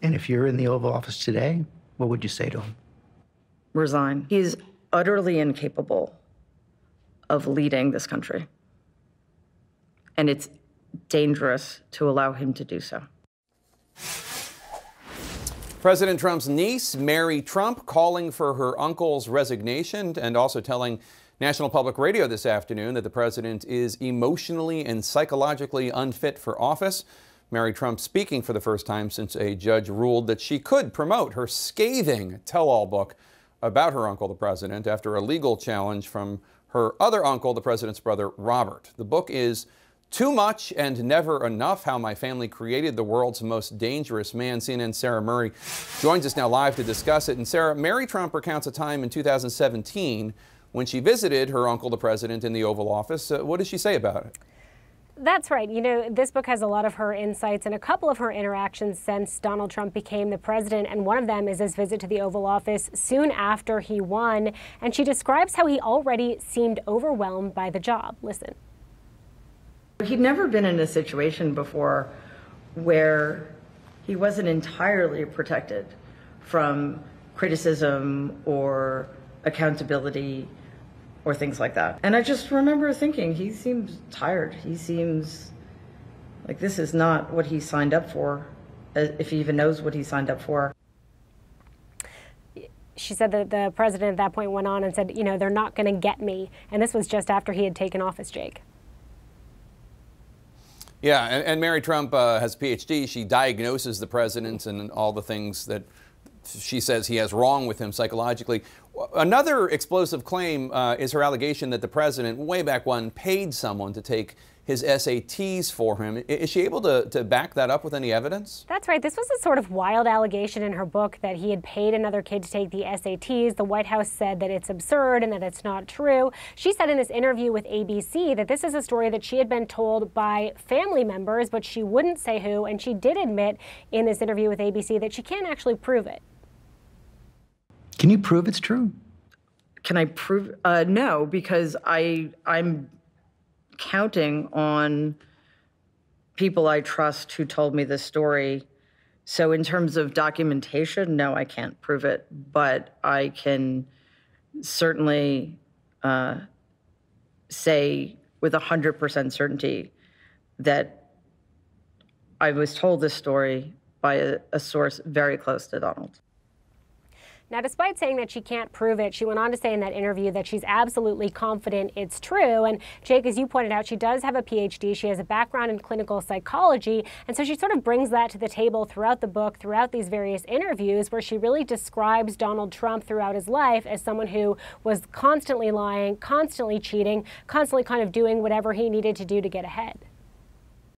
And if you're in the Oval Office today, what would you say to him? Resign. He's utterly incapable of leading this country. And it's dangerous to allow him to do so. President Trump's niece, Mary Trump, calling for her uncle's resignation and also telling National Public Radio this afternoon that the president is emotionally and psychologically unfit for office. Mary Trump speaking for the first time since a judge ruled that she could promote her scathing tell all book about her uncle, the president, after a legal challenge from her other uncle, the president's brother, Robert. The book is Too Much and Never Enough How My Family Created the World's Most Dangerous Man. CNN's Sarah Murray joins us now live to discuss it. And Sarah, Mary Trump recounts a time in 2017 when she visited her uncle, the president, in the Oval Office. Uh, what does she say about it? That's right. You know, this book has a lot of her insights and a couple of her interactions since Donald Trump became the president. And one of them is his visit to the Oval Office soon after he won. And she describes how he already seemed overwhelmed by the job. Listen. He'd never been in a situation before where he wasn't entirely protected from criticism or accountability or things like that. And I just remember thinking, he seems tired. He seems like this is not what he signed up for, uh, if he even knows what he signed up for. She said that the president at that point went on and said, you know, they're not going to get me. And this was just after he had taken office, Jake. Yeah, and, and Mary Trump uh, has a PhD. She diagnoses the president and all the things that she says he has wrong with him psychologically. Another explosive claim uh, is her allegation that the president, way back when, paid someone to take his SATs for him. Is she able to, to back that up with any evidence? That's right. This was a sort of wild allegation in her book that he had paid another kid to take the SATs. The White House said that it's absurd and that it's not true. She said in this interview with ABC that this is a story that she had been told by family members, but she wouldn't say who. And she did admit in this interview with ABC that she can't actually prove it. Can you prove it's true? Can I prove? Uh, no, because I I'm counting on people I trust who told me this story. So in terms of documentation, no, I can't prove it, but I can certainly uh, say with 100% certainty that I was told this story by a, a source very close to Donald. Now, despite saying that she can't prove it, she went on to say in that interview that she's absolutely confident it's true. And Jake, as you pointed out, she does have a PhD. She has a background in clinical psychology. And so she sort of brings that to the table throughout the book, throughout these various interviews, where she really describes Donald Trump throughout his life as someone who was constantly lying, constantly cheating, constantly kind of doing whatever he needed to do to get ahead.